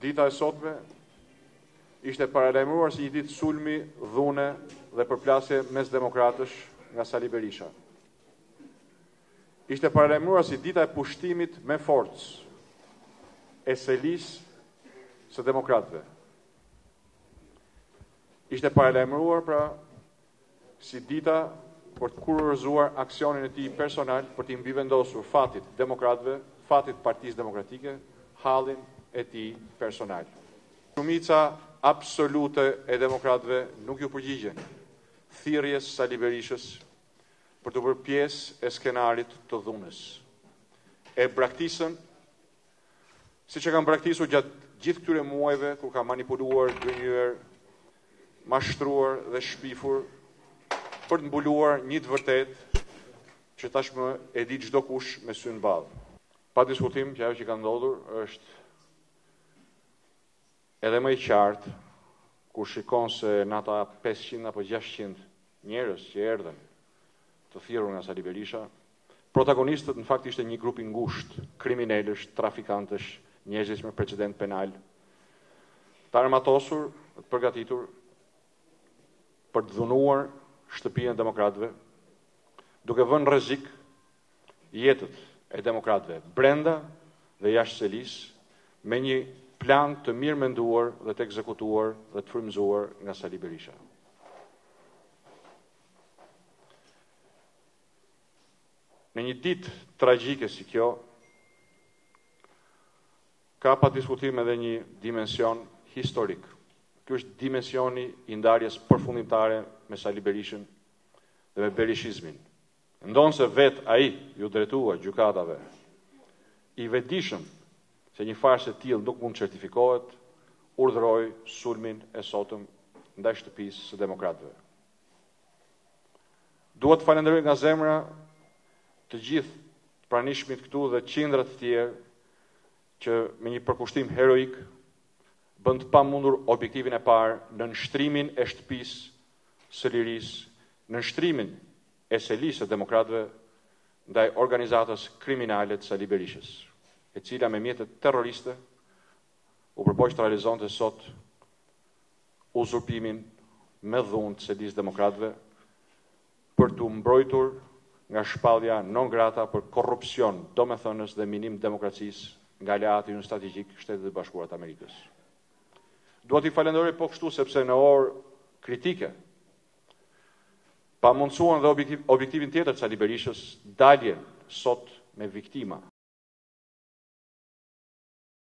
Dita e sotme ishte paralajmëruar si një ditë sulmi, dhune dhe përplasje mes demokratësh nga Sali Berisha. Ishte paralajmëruar si dita e pushtimit me forcë e selisë së demokratëve. Ishte paralajmëruar pra si dita për të kurorëzuar aksionin e tij personal për t'i mbivendosur fatit demokratëve, fatit të Partisë Demokratike, hallin e tij personal. Shumica absolute e demokratëve nuk iu përgjigjën thirrjes Sali Berishës për t'u bërë pjesë e skenarit të dhunës. E braktisën Siç e kanë braktisur gjatë gjithë këtyre muajve kur ka manipuluar, gënjyer, mashtruar dhe shpifur për të mbuluar një të vërtetë që tashmë e di çdokush me sy në ballë. Pa diskutim që ajo që ka ndodhur është edhe më e qartë kur shikon se në ata 500 apo 600 njerëz që erdhën të thirrur nga Sali Berisha, Protagonistët në fakt ishte një grup i ngushtë kriminelësh, trafikantësh, njerëzish me precedentë penalë, të armatosur, të përgatitur për të dhunuar shtëpinë e demokratëve, duke vënë në rrezik jetët e demokratëve brenda dhe jashtë selisë me një plan të mirëmenduar dhe të ekzekutuar dhe të frymëzuar nga Sali Berisha. Në një ditë tragjike si kjo, ka pa diskutim edhe një dimension historik. Ky është dimensioni i ndarjes përfundimtare me Sali Berishën dhe me Berishizmin. Ndonëse vetë ai iu drejtua gjykatave, i vetëdijshëm se një farsë e tillë nuk mund të certifikohet, urdhëroi sulmin e sotëm ndaj shtëpisë së demokratëve. Dua të falenderoj nga zemra të gjithë të pranishmit këtu dhe qindra të tjerë që me një përkushtim heroik bënë të pamundur objektivin e parë nënshtrimin e shtëpisë së lirisë, nënshtrimin e selisë së demokratëve ndaj organizatës kriminale të Sali Berishës, e cila me mjete terroriste u përpoq të realizonte sot uzurpimin me dhunë të selisë së demokratëve për t'u mbrojtur nga shpallja non grata për korrupsion domethënës dhe minim të demokracisë nga aleati ynë strategjik Shtetet e Bashkuara të Amerikës. Dua t'i falenderoj po kështu sepse në orë kritike pamundësuan dhe objektiv, objektivin tjetër të Sali Berishës daljen sot me viktima